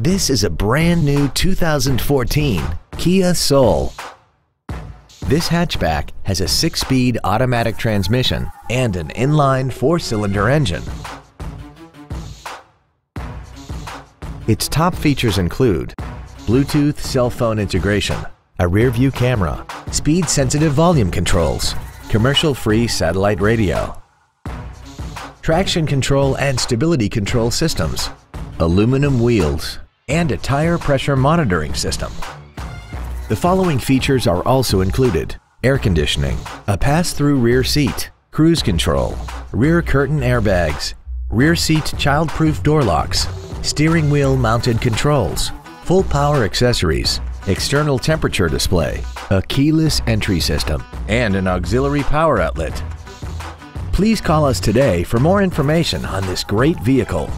This is a brand new 2014 Kia Soul. This hatchback has a six-speed automatic transmission and an inline four-cylinder engine. Its top features include Bluetooth cell phone integration, a rear-view camera, speed-sensitive volume controls, commercial-free satellite radio, traction control and stability control systems, aluminum wheels, and a tire pressure monitoring system. The following features are also included. Air conditioning, a pass-through rear seat, cruise control, rear curtain airbags, rear seat child-proof door locks, steering wheel mounted controls, full power accessories, external temperature display, a keyless entry system, and an auxiliary power outlet. Please call us today for more information on this great vehicle.